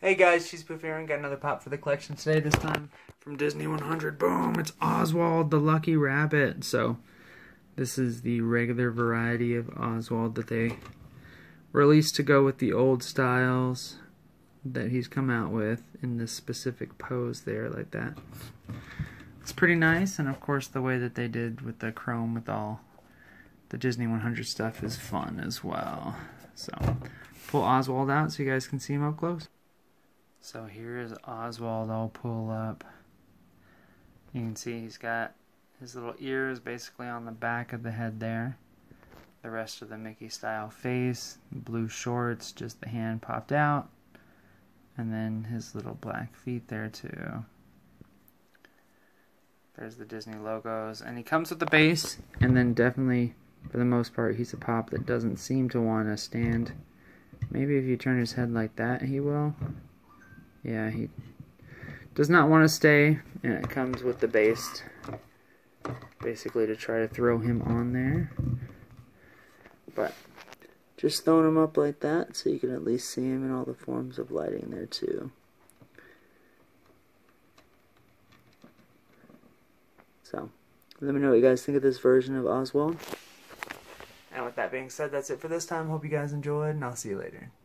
Hey guys, Poof Aaron got another pop for the collection today. This time from Disney 100. Boom! It's Oswald the Lucky Rabbit. So this is the regular variety of Oswald that they released to go with the old styles that he's come out with in this specific pose there, like that. It's pretty nice, and of course the way that they did with the chrome with all the Disney 100 stuff is fun as well. So pull Oswald out so you guys can see him up close. So here is Oswald I'll pull up. You can see he's got his little ears basically on the back of the head there. The rest of the Mickey style face, blue shorts, just the hand popped out. And then his little black feet there too. There's the Disney logos. And he comes with the base, and then definitely, for the most part, he's a pop that doesn't seem to want to stand. Maybe if you turn his head like that, he will. Yeah, he does not want to stay, and it comes with the base, basically to try to throw him on there. But just throwing him up like that, so you can at least see him in all the forms of lighting there too. So, let me know what you guys think of this version of Oswald. And with that being said, that's it for this time. Hope you guys enjoyed, and I'll see you later.